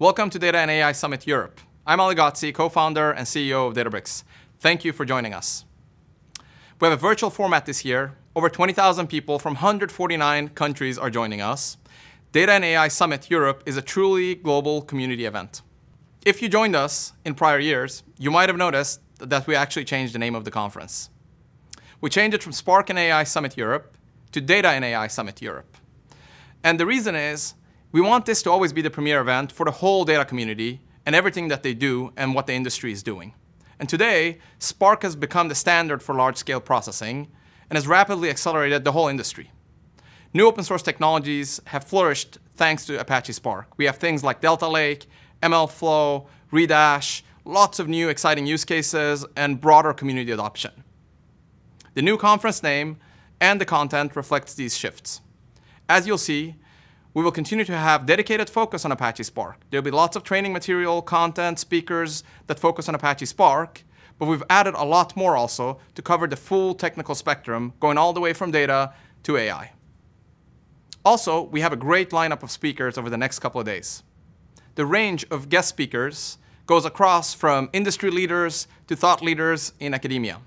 Welcome to Data and AI Summit Europe. I'm Ali Ghodsi, co-founder and CEO of Databricks. Thank you for joining us. We have a virtual format this year. Over 20,000 people from 149 countries are joining us. Data and AI Summit Europe is a truly global community event. If you joined us in prior years, you might have noticed that we actually changed the name of the conference. We changed it from Spark and AI Summit Europe to Data and AI Summit Europe. And the reason is we want this to always be the premier event for the whole data community and everything that they do and what the industry is doing. And today, Spark has become the standard for large-scale processing and has rapidly accelerated the whole industry. New open source technologies have flourished thanks to Apache Spark. We have things like Delta Lake, MLflow, Redash, lots of new exciting use cases, and broader community adoption. The new conference name and the content reflects these shifts. As you'll see, we will continue to have dedicated focus on Apache Spark. There'll be lots of training material, content, speakers that focus on Apache Spark, but we've added a lot more also to cover the full technical spectrum, going all the way from data to AI. Also, we have a great lineup of speakers over the next couple of days. The range of guest speakers goes across from industry leaders to thought leaders in academia.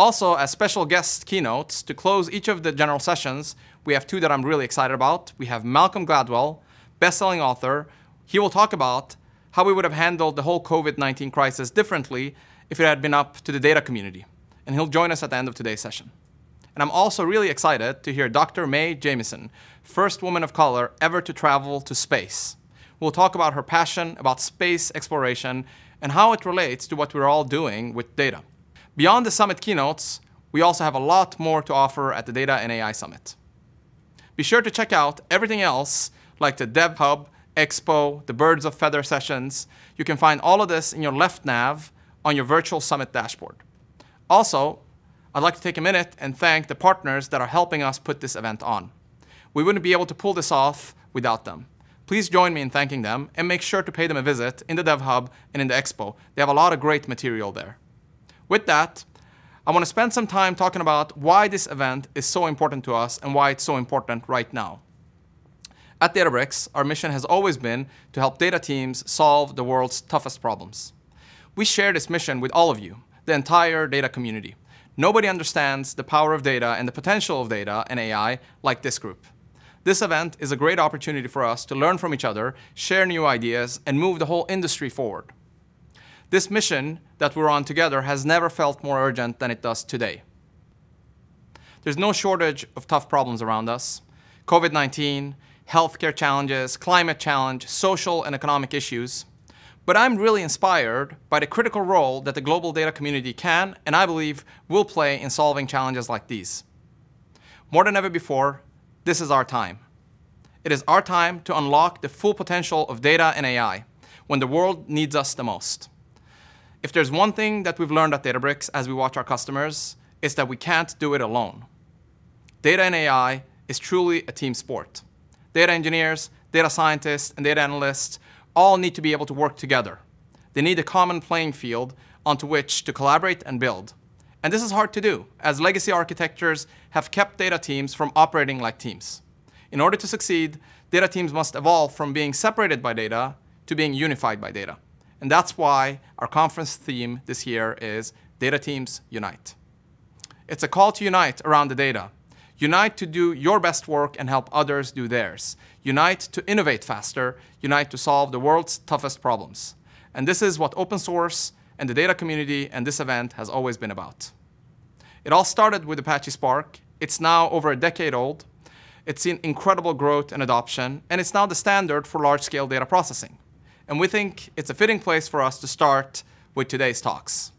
Also, as special guest keynotes, to close each of the general sessions, we have two that I'm really excited about. We have Malcolm Gladwell, best-selling author. He will talk about how we would have handled the whole COVID-19 crisis differently if it had been up to the data community. And he'll join us at the end of today's session. And I'm also really excited to hear Dr. Mae Jemison, first woman of color ever to travel to space. We'll talk about her passion about space exploration and how it relates to what we're all doing with data. Beyond the summit keynotes, we also have a lot more to offer at the Data and AI Summit. Be sure to check out everything else like the Dev Hub, Expo, the Birds of Feather sessions. You can find all of this in your left nav on your virtual summit dashboard. Also, I'd like to take a minute and thank the partners that are helping us put this event on. We wouldn't be able to pull this off without them. Please join me in thanking them and make sure to pay them a visit in the Dev Hub and in the Expo. They have a lot of great material there. With that, I want to spend some time talking about why this event is so important to us and why it's so important right now. At Databricks, our mission has always been to help data teams solve the world's toughest problems. We share this mission with all of you, the entire data community. Nobody understands the power of data and the potential of data and AI like this group. This event is a great opportunity for us to learn from each other, share new ideas, and move the whole industry forward. This mission that we're on together has never felt more urgent than it does today. There's no shortage of tough problems around us. COVID-19, healthcare challenges, climate challenge, social and economic issues. But I'm really inspired by the critical role that the global data community can, and I believe will play in solving challenges like these. More than ever before, this is our time. It is our time to unlock the full potential of data and AI when the world needs us the most. If there's one thing that we've learned at Databricks as we watch our customers, it's that we can't do it alone. Data and AI is truly a team sport. Data engineers, data scientists, and data analysts all need to be able to work together. They need a common playing field onto which to collaborate and build. And this is hard to do, as legacy architectures have kept data teams from operating like teams. In order to succeed, data teams must evolve from being separated by data to being unified by data. And that's why our conference theme this year is Data Teams Unite. It's a call to unite around the data. Unite to do your best work and help others do theirs. Unite to innovate faster. Unite to solve the world's toughest problems. And this is what open source and the data community and this event has always been about. It all started with Apache Spark. It's now over a decade old. It's seen incredible growth and adoption, and it's now the standard for large-scale data processing and we think it's a fitting place for us to start with today's talks.